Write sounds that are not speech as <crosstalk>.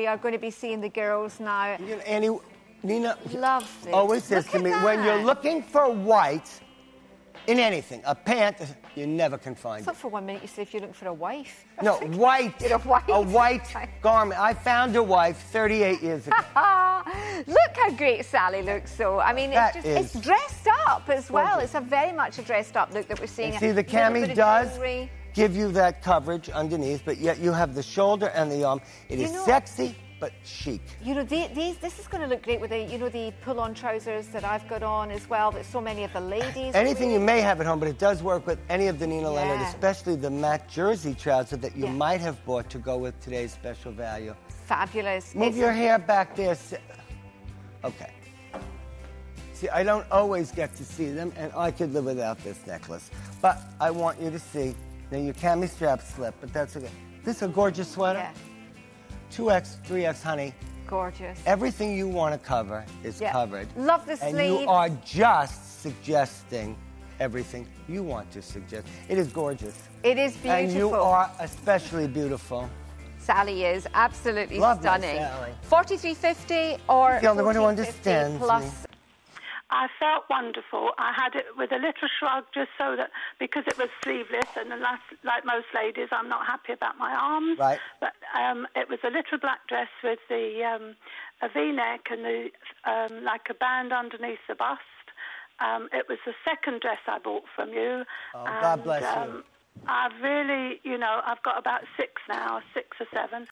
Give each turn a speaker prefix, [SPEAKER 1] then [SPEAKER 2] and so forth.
[SPEAKER 1] We are going to be seeing the girls now.
[SPEAKER 2] You know, Annie, Nina
[SPEAKER 1] Love this.
[SPEAKER 2] always says
[SPEAKER 1] Look
[SPEAKER 2] to me, when you're looking for white in anything, a pant, you never can find
[SPEAKER 1] I
[SPEAKER 2] it.
[SPEAKER 1] thought for one minute you said if you're looking for a wife.
[SPEAKER 2] No, white. <laughs>
[SPEAKER 1] A white.
[SPEAKER 2] A white <laughs> garment. I found a wife 38 years ago. <laughs>
[SPEAKER 1] Look how great Sally looks. So I mean,
[SPEAKER 2] That
[SPEAKER 1] it's just it's dressed up as well.
[SPEAKER 2] gorgeous.
[SPEAKER 1] It's a very much a dressed up look that we're seeing.
[SPEAKER 2] And see, the cami does
[SPEAKER 1] jewelry.
[SPEAKER 2] Give you that coverage underneath, but yet you have the shoulder and the arm. It
[SPEAKER 1] You
[SPEAKER 2] is
[SPEAKER 1] know-
[SPEAKER 2] sexy, but chic.
[SPEAKER 1] You know, the, these, this is going to look great with the, you know, the pull-on trousers that I've got on as well. That so many of the ladies.
[SPEAKER 2] Anything you may have at home, but it does work with any of the Nina Leonard, especially the matte jersey trouser that you
[SPEAKER 1] Yeah.
[SPEAKER 2] might have bought to go with today's special value.
[SPEAKER 1] Fabulous.
[SPEAKER 2] Move
[SPEAKER 1] It's-
[SPEAKER 2] your hair back there. Okay. See, I don't always get to see them, and I could live without this necklace. But I want you to see. Now, your cami strap slip, but that's okay. This is a gorgeous sweater.
[SPEAKER 1] Yeah,
[SPEAKER 2] 2X, 3X, honey.
[SPEAKER 1] gorgeous.
[SPEAKER 2] Everything you want to cover is
[SPEAKER 1] Yeah.
[SPEAKER 2] covered.
[SPEAKER 1] Love the
[SPEAKER 2] sleeve.
[SPEAKER 1] And
[SPEAKER 2] you are just suggesting everything you want to suggest. It is gorgeous.
[SPEAKER 1] It is beautiful.
[SPEAKER 2] And you are especially beautiful.
[SPEAKER 1] Sally is absolutely
[SPEAKER 2] Love
[SPEAKER 1] stunning.
[SPEAKER 2] Sally.
[SPEAKER 1] Forty-three fifty or
[SPEAKER 2] the only one who understands
[SPEAKER 1] plus.
[SPEAKER 2] me.
[SPEAKER 3] I felt wonderful. I had it with a little shrug just so that because it was sleeveless and like most ladies, I'm not happy about my arms.
[SPEAKER 2] Right.
[SPEAKER 3] But um, it was a little black dress with the um, a V-neck and the um, like a band underneath the bust. Um, it was the second dress I bought from you.
[SPEAKER 2] Oh, God
[SPEAKER 3] and,
[SPEAKER 2] bless you.
[SPEAKER 3] um, I've really, you know, I've got about six now, six or seven.